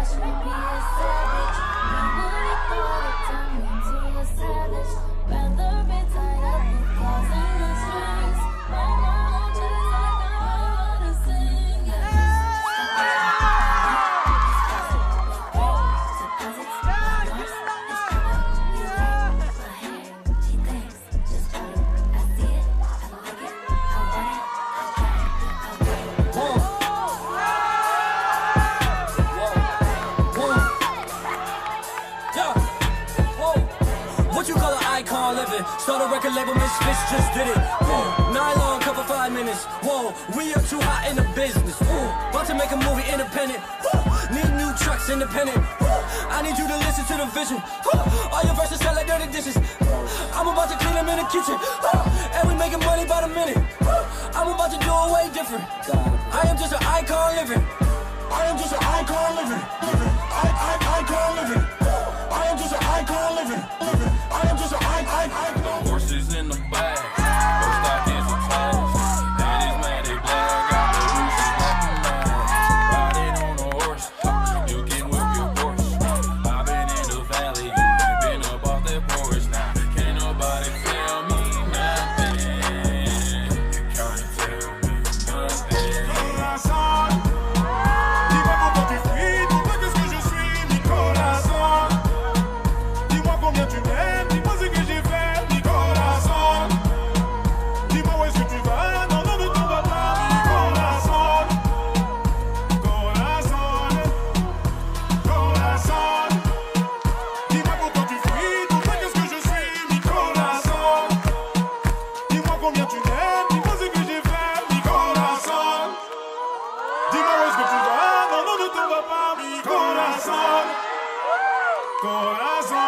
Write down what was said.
I should be a living. Start a record label, Misfits just did it. Whoa. Nylon cover five minutes. Whoa, we are too hot in the business. Ooh, About to make a movie independent. Ooh, Need new trucks independent. Ooh, I need you to listen to the vision. Ooh, All your verses sound like dirty dishes. I'm about to clean them in the kitchen. Ooh, And we making money by the minute. Ooh, I'm about to do it way different. I am just an icon living. I am just an icon living. living. corazón, corazón.